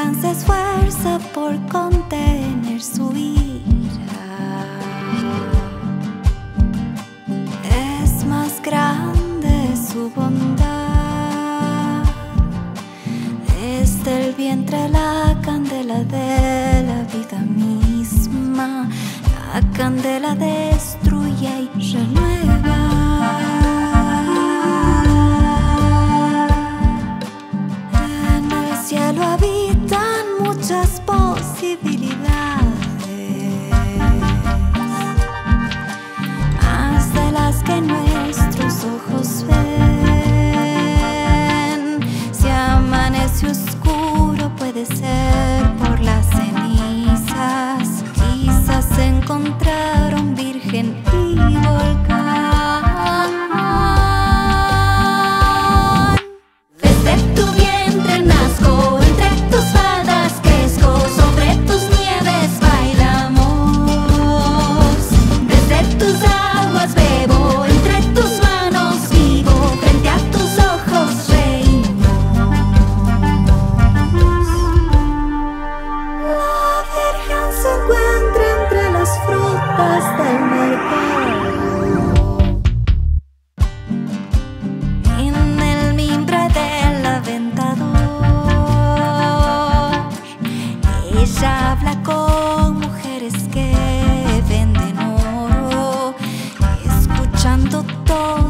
alcanza esfuerza por contener su ira. Es más grande su bondad. Desde el vientre la candela de encontraron Ella habla con mujeres que venden oro, escuchando todo.